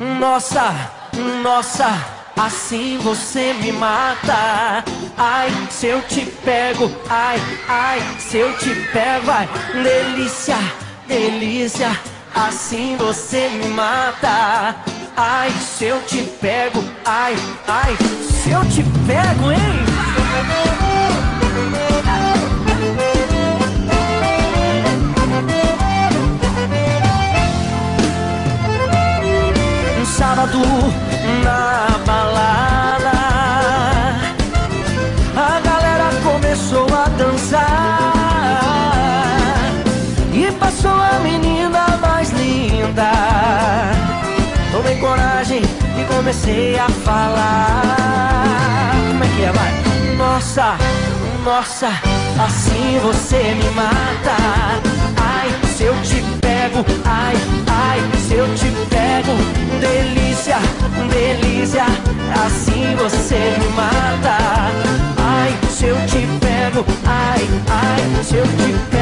Nossa, nossa, assim você me mata. Ai, se eu te pego, ai, ai, se eu te pego, ai, delícia, delícia, assim você me mata. Ai, se eu te pego, ai, ai, se eu te pego, hein? Coragem e comecei a falar. Como é que é, vai? Nossa, nossa, assim você me mata. Ai, se eu te pego, ai, ai, se eu te pego, delícia, delícia, assim você me mata. Ai, se eu te pego, ai, ai, se eu te pego,